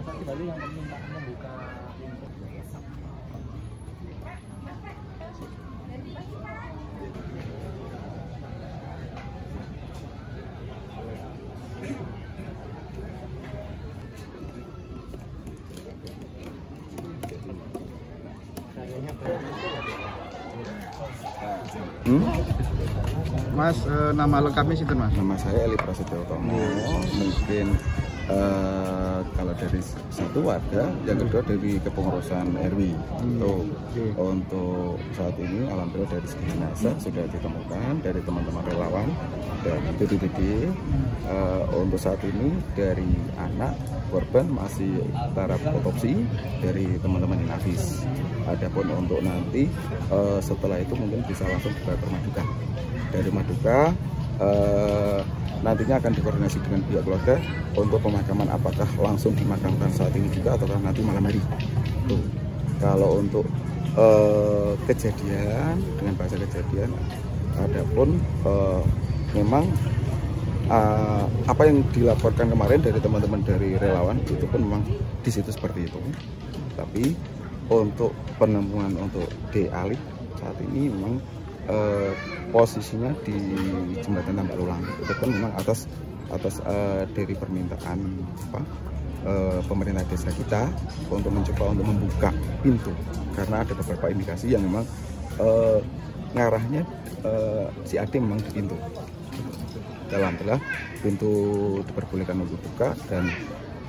masa kembali yang minta membuka pintu kayaknya Hmm? Mas, eh, nama lengkapnya sih Mas? Nama saya Eli Prasetyo Tomo. Mungkin eh, kalau dari satu warga, yang kedua dari kepengurusan RW. Untuk, untuk saat ini alhamdulillah dari segi jenazah sudah ditemukan dari teman-teman relawan dan BPBD. Eh, untuk saat ini dari anak korban masih taraf otopsi dari teman-teman Inafis. Adapun untuk nanti eh, setelah itu mungkin bisa langsung dibawa ke Maduka. Dari Maduka eh, nantinya akan dikoordinasi dengan pihak keluarga untuk pemakaman apakah langsung dimakamkan saat ini juga atau nanti malam hari. Tuh. Kalau untuk eh, kejadian dengan bahasa kejadian, adapun eh, memang eh, apa yang dilaporkan kemarin dari teman-teman dari relawan itu pun memang di situ seperti itu. Tapi untuk penemuan untuk D Alif saat ini memang eh, posisinya di jembatan Tambak Lulang. Itu pun memang atas atas eh, dari permintaan apa eh, pemerintah desa kita untuk mencoba untuk membuka pintu. Karena ada beberapa indikasi yang memang eh, ngarahnya eh, si Ade memang di pintu. Dalam telah pintu diperbolehkan untuk buka dan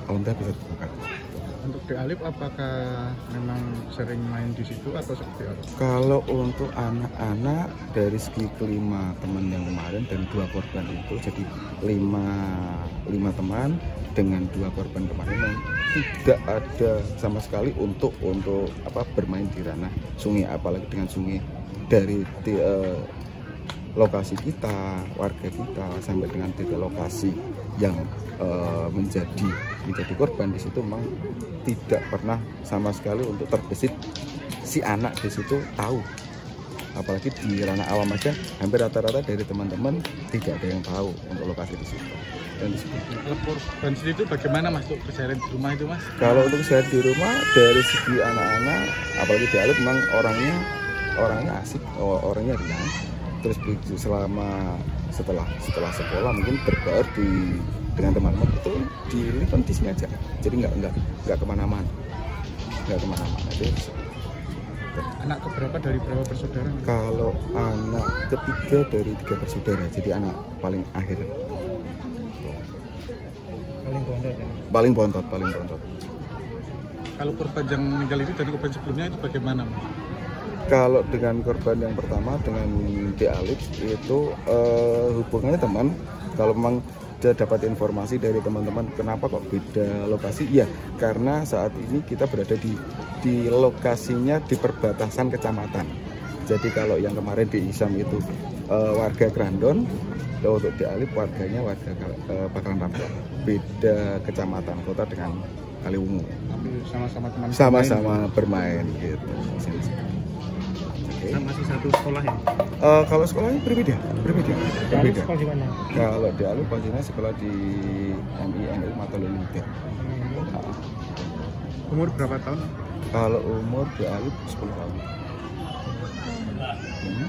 alhamdulillah bisa dibuka. Untuk di Alif apakah memang sering main di situ atau seperti apa? Kalau untuk anak-anak dari segi kelima teman yang kemarin dan dua korban itu jadi lima lima teman dengan dua korban kemarin tidak ada sama sekali untuk untuk apa bermain di ranah sungai apalagi dengan sungai dari di, eh, lokasi kita warga kita sampai dengan titik lokasi yang eh, menjadi menjadi korban di situ memang tidak pernah sama sekali untuk terbesit si anak di situ tahu apalagi di ranah awam aja hampir rata-rata dari teman-teman tidak ada yang tahu untuk lokasi di situ dan di situ. Kalau korban sendiri itu bagaimana Mas untuk keseharian di rumah itu Mas? kalau untuk saya di rumah dari segi anak-anak apalagi di Alif memang orangnya orangnya asik orangnya riang terus begitu selama setelah setelah sekolah mungkin berbaur di dengan teman-teman itu di Liton di sini aja. Jadi nggak nggak nggak ke mana-mana. Nggak ke mana-mana. Anak keberapa dari berapa bersaudara? kalau anak ketiga dari tiga bersaudara. Jadi anak paling akhir. Paling bondot ya. Paling bontot paling bontot. Kalau korban yang meninggal itu dari korban sebelumnya itu bagaimana Mas? Kalau dengan korban yang pertama dengan di Alif itu eh, hubungannya teman. Kalau memang dia dapat informasi dari teman-teman kenapa kok beda lokasi? Ya karena saat ini kita berada di di lokasinya di perbatasan kecamatan. Jadi kalau yang kemarin di Isam itu eh, warga Grandon kalau untuk di Alif warganya warga eh, Bakalan Rampung beda kecamatan kota dengan Kaliwungu. Tapi sama-sama teman sama-sama bermain gitu masih satu sekolah ya? Uh, kalau sekolahnya berbeda, berbeda, berbeda. Sekolah di mana? Kalau di Alu pastinya sekolah di MI NU Matolulu Lidah. Hmm. Umur berapa tahun? Kalau umur di Alu 10 tahun. Hmm.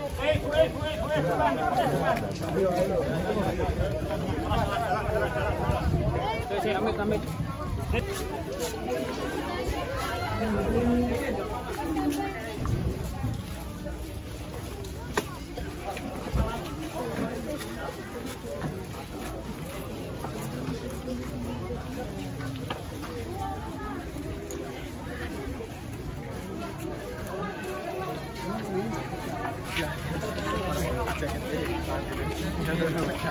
Sí, amit, amit. Thank you. Thank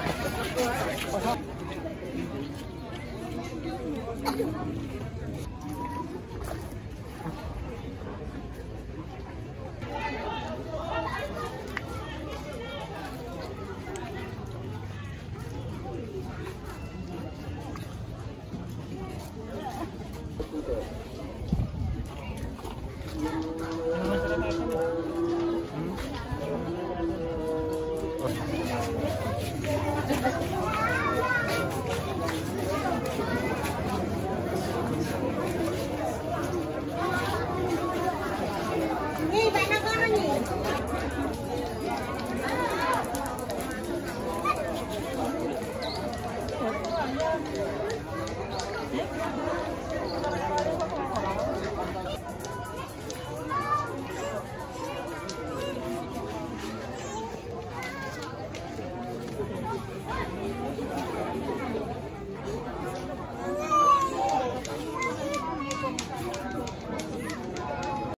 you. Thank you.